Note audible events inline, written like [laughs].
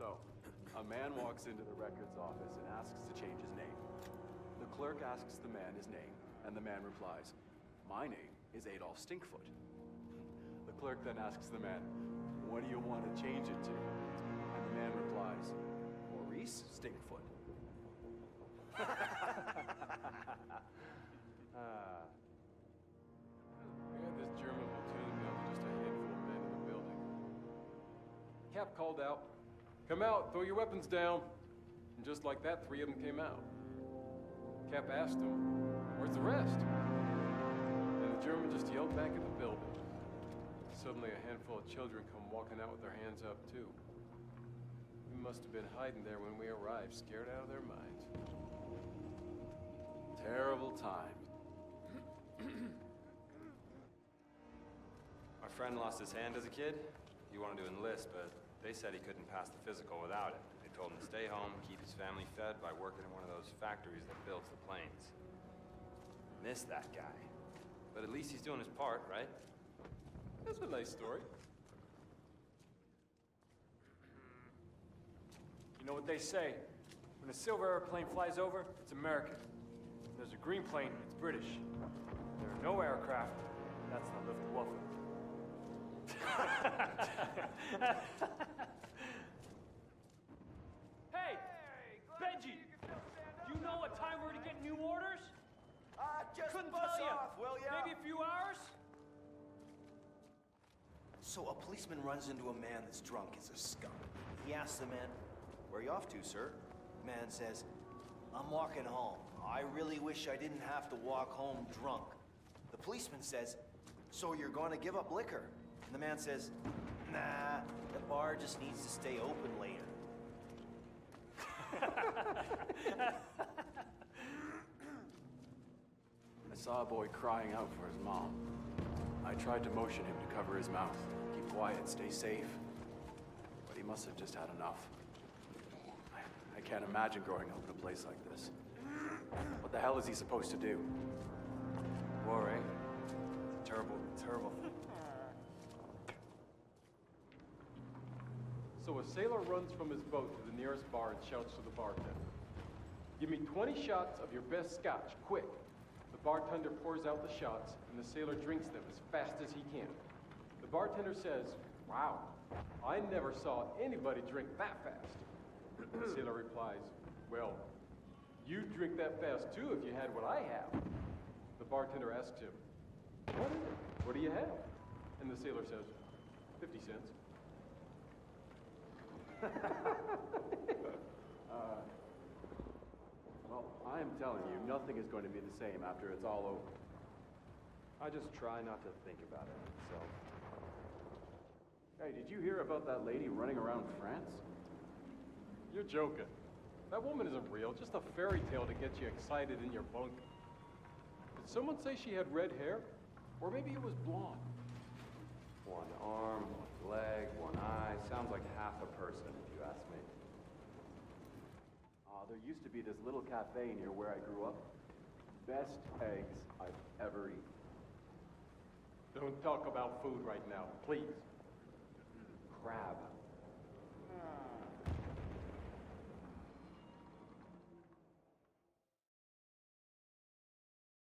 So, a man walks into the records office and asks to change his name. The clerk asks the man his name, and the man replies, My name is Adolf Stinkfoot. The clerk then asks the man, What do you want to change it to? And the man replies, Maurice Stinkfoot. [laughs] Ah. We had this German platoon just a handful of men in the building. Cap called out, Come out, throw your weapons down. And just like that, three of them came out. Cap asked them, Where's the rest? And the German just yelled back at the building. Suddenly, a handful of children come walking out with their hands up, too. We must have been hiding there when we arrived, scared out of their minds. Terrible times. My friend lost his hand as a kid. He wanted to enlist, but they said he couldn't pass the physical without it. They told him to stay home, keep his family fed by working in one of those factories that builds the planes. Miss that guy. But at least he's doing his part, right? That's a nice story. You know what they say? When a silver airplane flies over, it's American. When there's a green plane, it's British. There are no aircraft. That's the Luftwaffe. hey! [laughs] Benji! Do you know what time we're to get new orders? Ah, just Couldn't buzz tell ya. off, will ya? Maybe a few hours? So a policeman runs into a man that's drunk as a skunk. He asks the man, Where are you off to, sir? The man says, I'm walking home. I really wish I didn't have to walk home drunk. The policeman says, So you're going to give up liquor? And the man says, Nah, the bar just needs to stay open later. [laughs] [laughs] Saw a boy crying out for his mom. I tried to motion him to cover his mouth, keep quiet, stay safe. But he must have just had enough. I, I can't imagine growing up in a place like this. What the hell is he supposed to do? War, eh? Terrible, terrible. [laughs] So a sailor runs from his boat to the nearest bar and shouts to the bartender. Give me 20 shots of your best scotch, quick. The bartender pours out the shots, and the sailor drinks them as fast as he can. The bartender says, Wow, I never saw anybody drink that fast. the [clears throat] sailor replies, Well, you'd drink that fast too if you had what I have. The bartender asks him, What is it? What do you have? And the sailor says, 50 cents. [laughs] Well, I am telling you, nothing is going to be the same after it's all over. I just try not to think about it, so. Hey, did you hear about that lady running around France? You're joking. That woman isn't real, just a fairy tale to get you excited in your bunk. Did someone say she had red hair? Or maybe it was blonde. One arm, one leg, one eye. Sounds like half a person, if you ask me. Uh, there used to be this little cafe near where I grew up. Best eggs I've ever eaten. Don't talk about food right now, please. Crab